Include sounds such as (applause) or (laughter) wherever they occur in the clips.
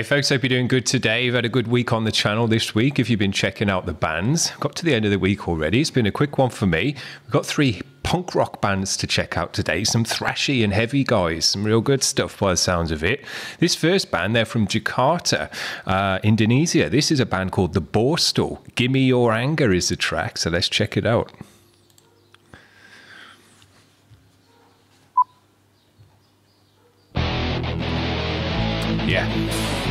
Hey folks, hope you're doing good today. You've had a good week on the channel this week if you've been checking out the bands. Got to the end of the week already. It's been a quick one for me. We've got three punk rock bands to check out today. Some thrashy and heavy guys. Some real good stuff by the sounds of it. This first band, they're from Jakarta, uh, Indonesia. This is a band called The Borstal. Gimme Your Anger is the track, so let's check it out. Yeah.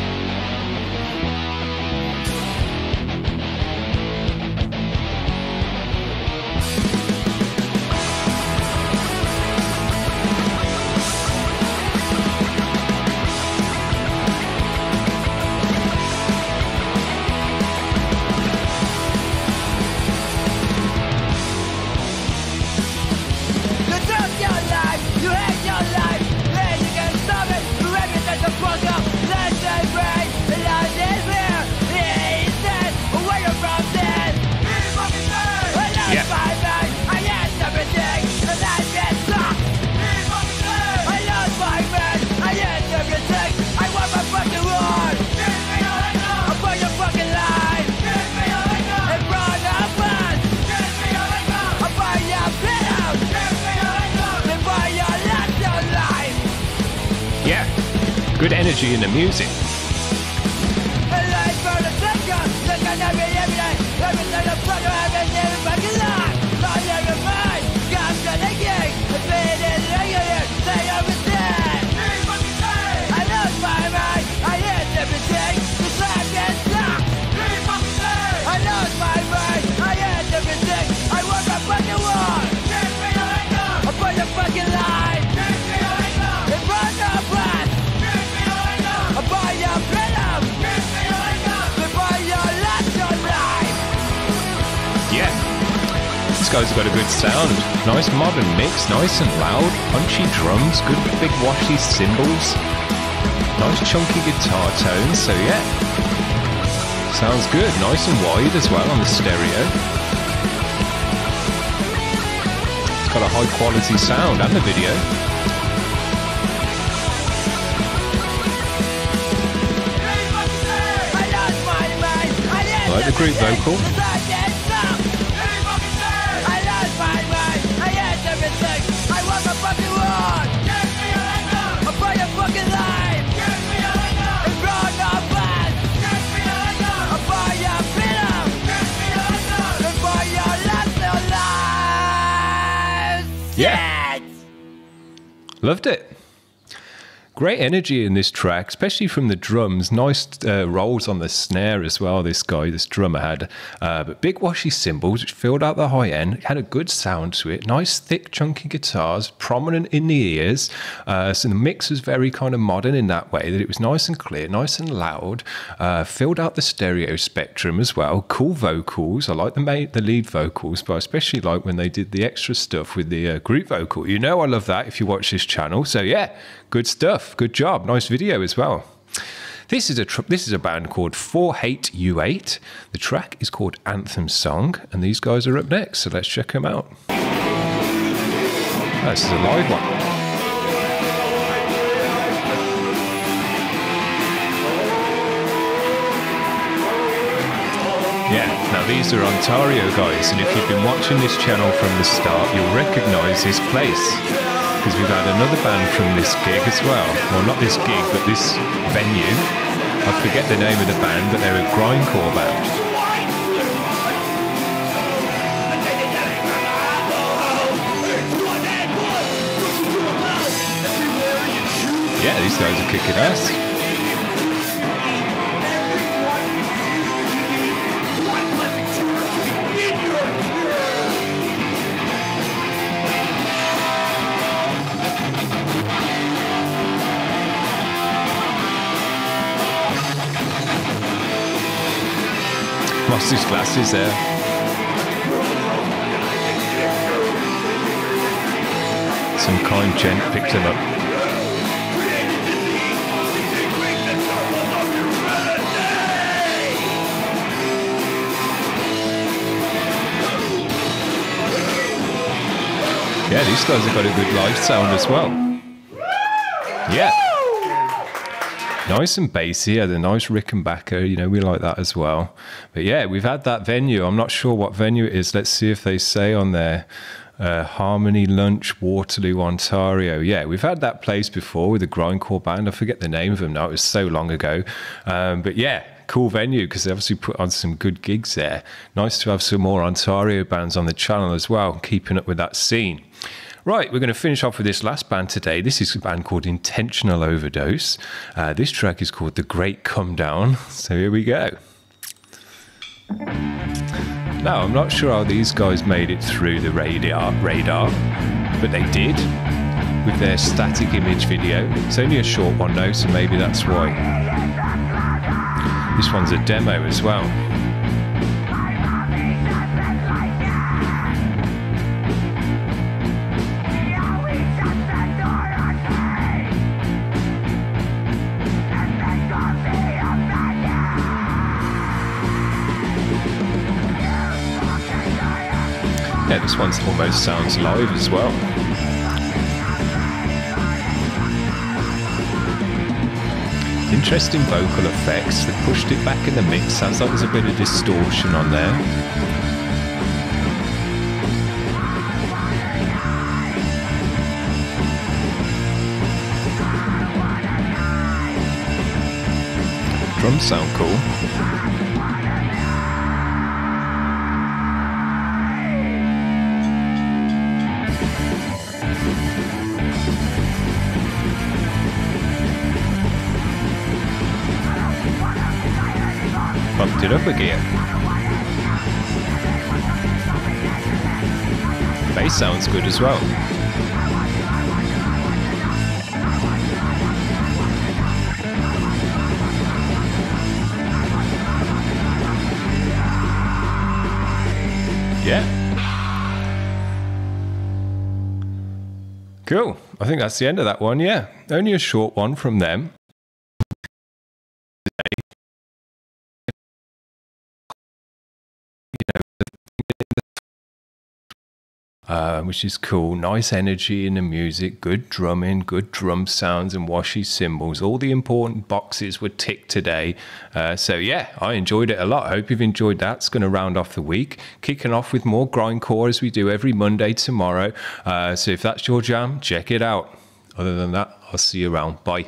Good energy in the music. Guys got a good sound. Nice modern mix, nice and loud, punchy drums, good big washy cymbals, nice chunky guitar tones, so yeah. Sounds good, nice and wide as well on the stereo. It's got a high quality sound and the video. I like the group vocal. Yeah. Loved it. Great energy in this track, especially from the drums. Nice uh, rolls on the snare as well. This guy, this drummer had, uh, but big washy cymbals which filled out the high end. Had a good sound to it. Nice thick chunky guitars, prominent in the ears. Uh, so the mix was very kind of modern in that way that it was nice and clear, nice and loud. Uh, filled out the stereo spectrum as well. Cool vocals. I like the main, the lead vocals, but I especially like when they did the extra stuff with the uh, group vocal. You know I love that if you watch this channel. So yeah, good stuff. Good job. Nice video as well. This is a this is a band called 4HateU8. The track is called Anthem Song, and these guys are up next. So let's check them out. Oh, this is a live one. Yeah, now these are Ontario guys, and if you've been watching this channel from the start, you'll recognize this place because we've had another band from this gig as well. Well, not this gig, but this venue. I forget the name of the band, but they're a grindcore band. Yeah, these guys are kicking ass. Lost his glasses there. Some kind gent picked him up. Yeah, these guys have got a good live sound as well. Yeah. Nice and bassy. Had a nice Rickenbacker, you know, we like that as well. But yeah, we've had that venue. I'm not sure what venue it is. Let's see if they say on there. Uh, Harmony Lunch, Waterloo, Ontario. Yeah, we've had that place before with a grindcore band. I forget the name of them now. It was so long ago. Um, but yeah, cool venue because they obviously put on some good gigs there. Nice to have some more Ontario bands on the channel as well, keeping up with that scene. Right, we're going to finish off with this last band today. This is a band called Intentional Overdose. Uh, this track is called The Great Come Down. (laughs) So here we go. Now, I'm not sure how these guys made it through the radar, radar, but they did with their static image video. It's only a short one though, so maybe that's why. This one's a demo as well. Yeah, this one almost sounds live as well. Interesting vocal effects. They pushed it back in the mix. Sounds like there's a bit of distortion on there. Drums sound cool. Bumped it up again. Bass sounds good as well. Yeah. Cool. I think that's the end of that one. Yeah. Only a short one from them. Uh, which is cool. Nice energy in the music, good drumming, good drum sounds, and washy cymbals. All the important boxes were ticked today. Uh, so, yeah, I enjoyed it a lot. Hope you've enjoyed that. It's going to round off the week. Kicking off with more grindcore as we do every Monday tomorrow. Uh, so, if that's your jam, check it out. Other than that, I'll see you around. Bye.